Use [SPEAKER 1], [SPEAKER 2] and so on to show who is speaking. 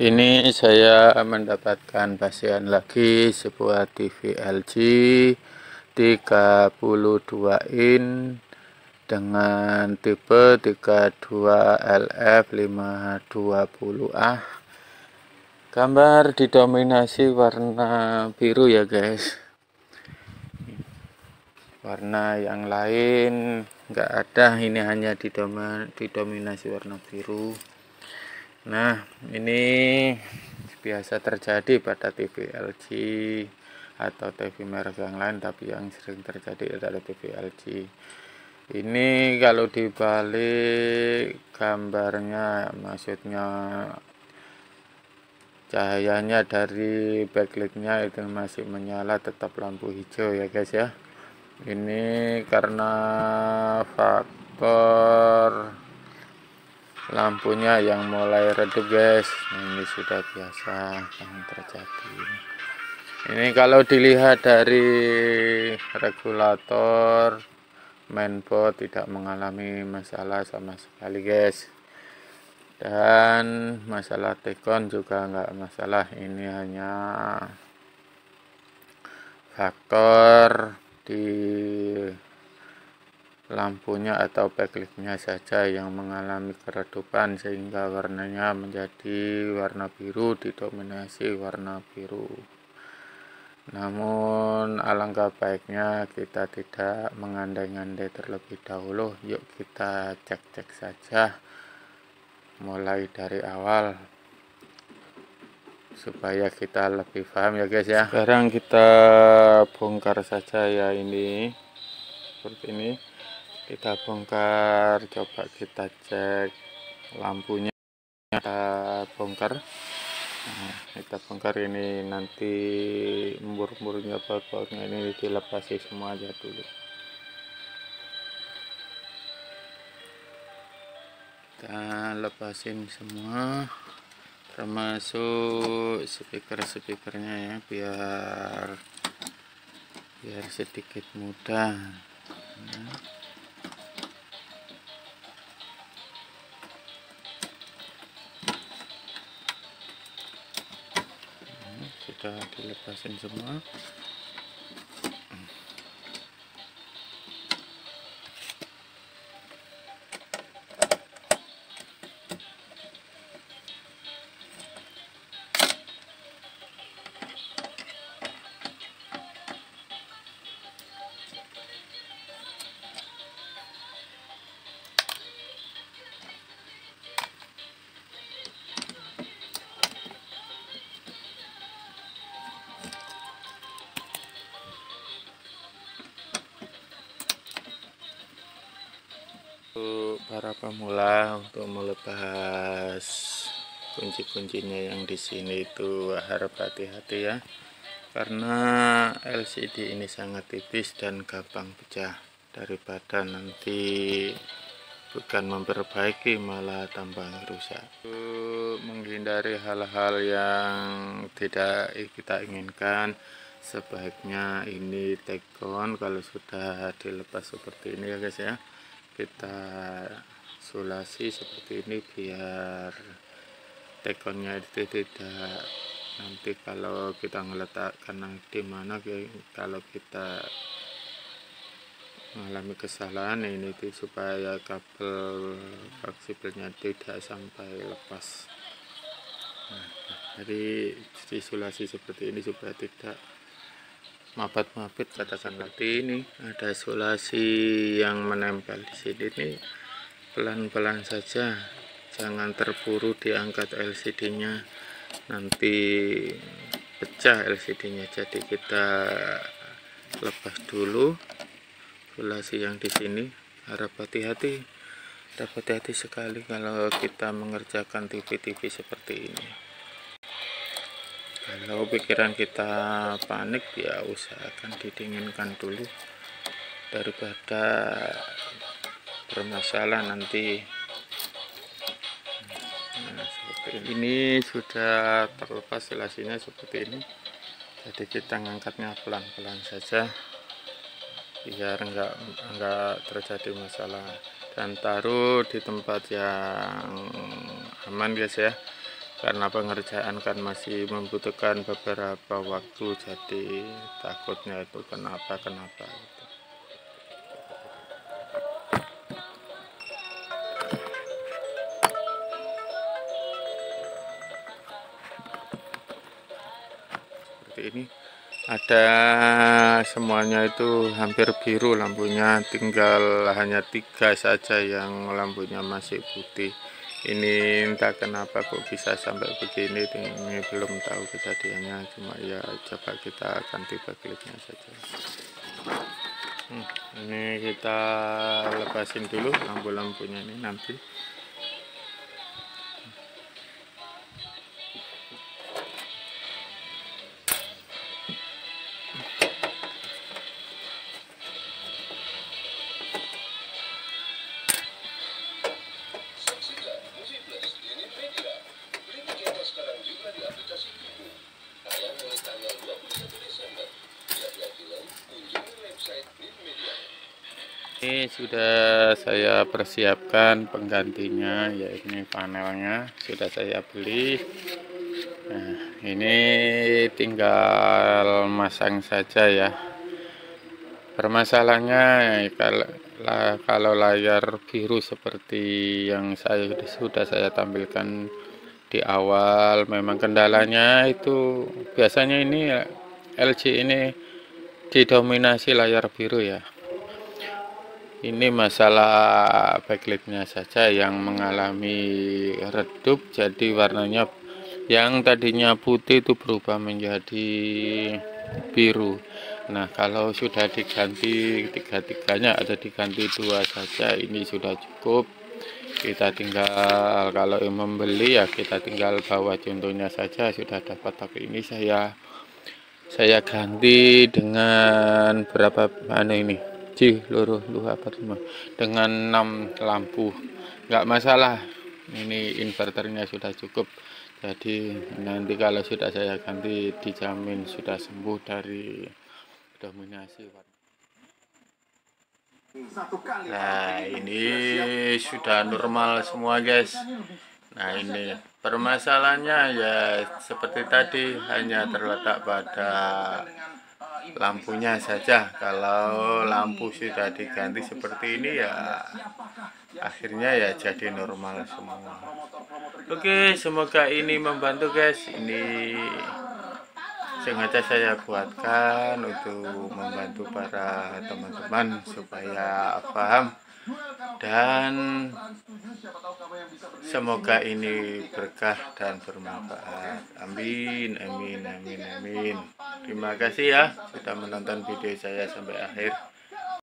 [SPEAKER 1] ini saya mendapatkan pasien lagi sebuah TV LG 32 in dengan tipe 32LF520A gambar didominasi warna biru ya guys. Warna yang lain enggak ada ini hanya didominasi warna biru Nah, ini biasa terjadi pada TV LG atau TV merek yang lain, tapi yang sering terjadi adalah TV LG. Ini kalau dibalik gambarnya, maksudnya cahayanya dari backlightnya itu masih menyala tetap lampu hijau ya guys ya. Ini karena faktor lampunya yang mulai redup guys. Ini sudah biasa yang terjadi. Ini kalau dilihat dari regulator mainboard tidak mengalami masalah sama sekali guys. Dan masalah tekon juga enggak masalah. Ini hanya faktor di lampunya atau backlightnya saja yang mengalami keredupan sehingga warnanya menjadi warna biru didominasi warna biru. Namun alangkah baiknya kita tidak mengandai-andai terlebih dahulu. Yuk kita cek-cek saja mulai dari awal supaya kita lebih paham ya guys ya. Sekarang kita bongkar saja ya ini seperti ini kita bongkar coba kita cek lampunya. Kita bongkar. Nah, kita bongkar ini nanti embur-emburnya baut-bautnya ini dilepasi semua aja dulu. Kita lepasin semua termasuk speaker-speakernya ya biar biar sedikit mudah. Nah. Sudah dilepasin semua para pemula untuk melepas kunci-kuncinya yang di sini itu harap hati-hati ya. Karena LCD ini sangat tipis dan gampang pecah. Daripada nanti bukan memperbaiki malah tambah rusak. Untuk menghindari hal-hal yang tidak kita inginkan sebaiknya ini tekon kalau sudah dilepas seperti ini ya guys ya kita sulasi seperti ini biar tekonnya itu tidak nanti kalau kita ngeletakkan di mana kalau kita mengalami kesalahan ini itu supaya kabel fleksibelnya tidak sampai lepas. Nah, jadi isolasi seperti ini supaya tidak mapet-mapet katakan nanti ini. Ada isolasi yang menempel di sini. Ini pelan-pelan saja. Jangan terburu diangkat LCD nya nanti pecah LCD nya jadi kita lepas dulu isolasi yang di sini. Harap hati-hati. Dapat hati-hati sekali kalau kita mengerjakan TV-TV seperti ini kalau pikiran kita panik ya usahakan didinginkan dulu. Daripada bermasalah nanti. Nah, seperti ini. ini sudah terlepas selasinya seperti ini. Jadi kita ngangkatnya pelan-pelan saja. Biar enggak enggak terjadi masalah. Dan taruh di tempat yang aman guys ya karena pengerjaan kan masih membutuhkan beberapa waktu jadi takutnya itu kenapa kenapa gitu. seperti ini ada semuanya itu hampir biru lampunya tinggal hanya tiga saja yang lampunya masih putih ini entah kenapa kok bisa sampai begini ini belum tahu kejadiannya cuma ya coba kita ganti backlightnya saja. Hmm, ini kita lepasin dulu lampu-lampunya ini nanti ini sudah saya persiapkan penggantinya ya ini panelnya. Sudah saya beli. Nah ini tinggal masang saja ya. Permasalahannya kalau kalau layar biru seperti yang saya sudah saya tampilkan di awal memang kendalanya itu biasanya ini LG ini didominasi layar biru ya. Ini masalah backlightnya saja yang mengalami redup jadi warnanya yang tadinya putih itu berubah menjadi biru. Nah kalau sudah diganti tiga-tiganya atau diganti dua saja ini sudah cukup. Kita tinggal kalau membeli ya kita tinggal bawa contohnya saja sudah dapat. Tapi ini saya saya ganti dengan berapa mana ini? Ji loro luha semua dengan 6 lampu. Nggak masalah. Ini inverternya sudah cukup. Jadi nanti kalau sudah saya ganti dijamin sudah sembuh dari dominasi nah ini sudah normal semua guys nah ini. Permasalahannya ya seperti tadi hanya terletak pada lampunya saja. Kalau lampu sudah diganti seperti ini ya akhirnya ya jadi normal semua. Oke semoga ini membantu guys. Ini sengaja saya buatkan untuk membantu para teman-teman supaya paham dan semoga ini berkah dan bermanfaat. Amin amin amin amin. Terima kasih ya sudah menonton video saya sampai akhir